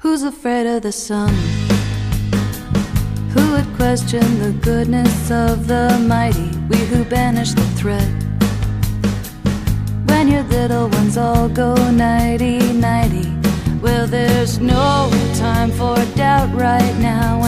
Who's afraid of the sun? Who would question the goodness of the mighty? We who banish the threat. When your little ones all go nighty nighty. Well, there's no time for doubt right now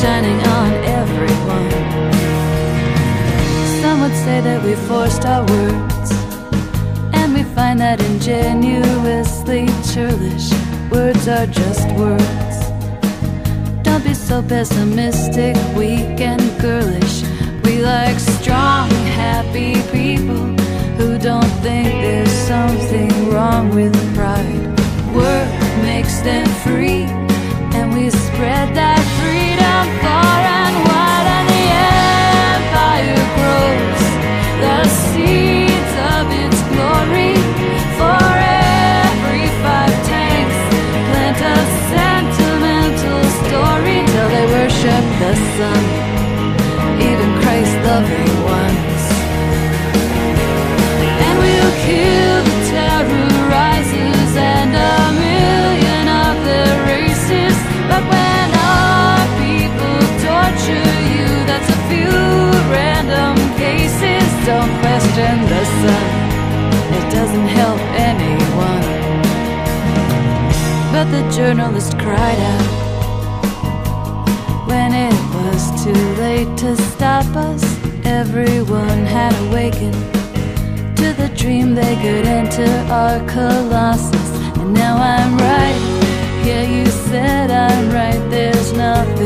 shining on everyone. Some would say that we forced our words, and we find that ingenuously churlish. Words are just words. Don't be so pessimistic, weak The Don't question the sun, it doesn't help anyone. But the journalist cried out when it was too late to stop us. Everyone had awakened to the dream they could enter our colossus. And now I'm right. Yeah, you said I'm right. There's nothing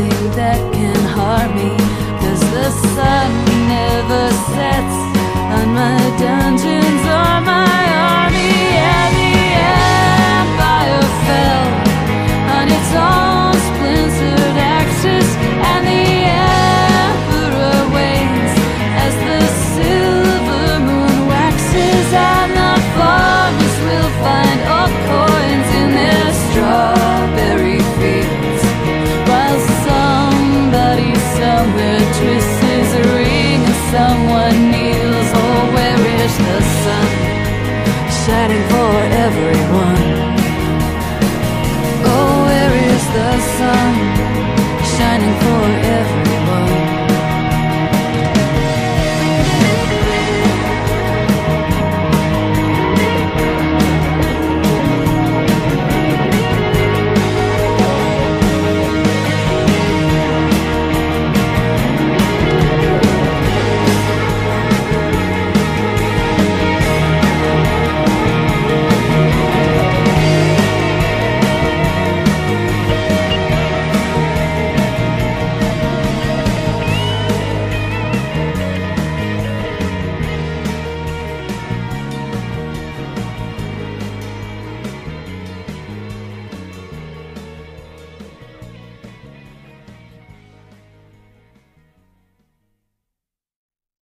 shining for everyone? Oh, where is the sun shining for everyone?